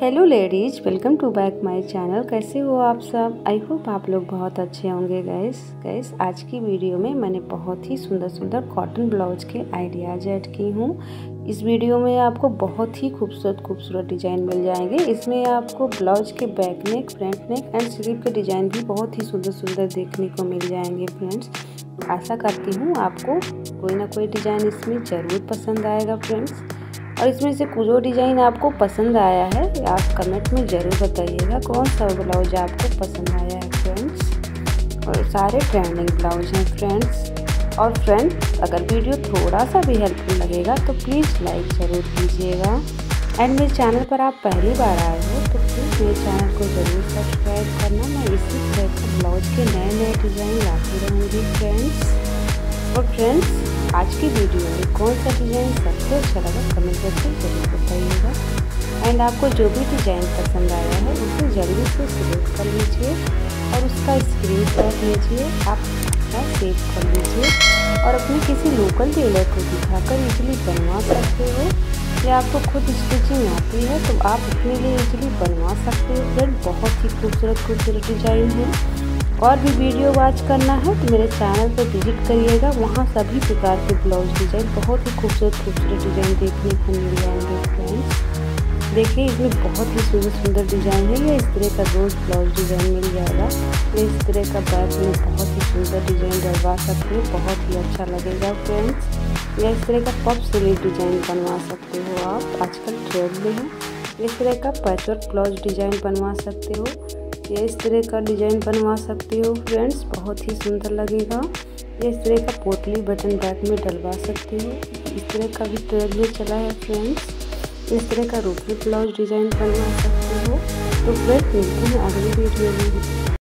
Hello ladies welcome to back my channel कैसे हो आप सब? आई होप आप लोग बहुत अच्छे होंगे गैस गैस आज की वीडियो में मैंने बहुत ही सुंदर सुंदर कॉटन ब्लाउज के आइडियाज़ ऐड की हूँ। इस वीडियो में आपको बहुत ही खूबसूरत खूबसूरत डिज़ाइन मिल जाएँगे। इसमें आपको ब्लाउज के back neck front neck and sleeve के डिज़ाइन भी बहुत ही सुंदर सुंदर देखने को मिल जाएँगे फ्रेंड्स आशा करती हूँ आपको कोई ना कोई डिज़ाइन इसमें ज़रूर पसंद आएगा फ्रेंड्स और इसमें से जो डिज़ाइन आपको पसंद आया है, आप कमेंट में ज़रूर बताइएगा कौन सा ब्लाउज आपको पसंद आया है फ्रेंड्स और सारे ट्रेंडिंग ब्लाउज हैं फ्रेंड्स और फ्रेंड्स अगर वीडियो थोड़ा सा भी हेल्पफुल लगेगा तो प्लीज़ लाइक ज़रूर कीजिएगा. एंड मेरे चैनल पर आप पहली बार आए हो तो प्लीज़ मेरे चैनल को ज़रूर सब्सक्राइब करना. मैं इसी तरह के ब्लाउज के नए नए डिज़ाइन लाती रहूँगी फ्रेंड्स और फ्रेंड्स आज की वीडियो में कौन सा डिज़ाइन सबसे अच्छा लगा कमेंट करके ज़रूर बताइएगा। एंड आपको जो भी डिज़ाइन पसंद आया है, उसे जल्दी से सिलेक्ट कर लीजिए और उसका स्क्रीन शॉट लीजिए आप सेव कर लीजिए और अपने किसी लोकल टेलर को दिखाकर इजीली बनवा सकते हो। या आपको खुद स्टिचिंग आती है तो आप अपने लिए इजीली बनवा सकते हो। फ्रेंड बहुत ही खूबसूरत खूबसूरत डिज़ाइन है। और भी वीडियो वॉच करना है तो मेरे चैनल पर विज़िट करिएगा। वहाँ सभी प्रकार के ब्लाउज डिज़ाइन बहुत ही खूबसूरत खूबसूरत डिज़ाइन देखने को मिल जाएँगे फ्रेंड्स देखिए, इसमें बहुत ही सुंदर सुंदर डिज़ाइन है। या इस तरह का रोज़ ब्लाउज डिज़ाइन मिल जाएगा। या इस तरह का बैक में बहुत ही सुंदर डिज़ाइन डलवा सकते हो, बहुत ही अच्छा लगेगा फ्रेंड्स या इस तरह का पप स्लीव डिज़ाइन बनवा सकते हो आप। आजकल ट्रेंड में है। इस तरह का पैचवर्क ब्लाउज डिज़ाइन बनवा सकते हो। ये इस तरह का डिज़ाइन बनवा सकते हो फ्रेंड्स। बहुत ही सुंदर लगेगा। ये इस तरह का पोटली बटन बैग में डलवा सकते हो। इस तरह का भी ट्रेड में चला है फ्रेंड्स। इस तरह का रूपी ब्लाउज डिज़ाइन बनवा सकते हो। तो फ्रेंड्स, मिलते हैं अगली वीडियो में।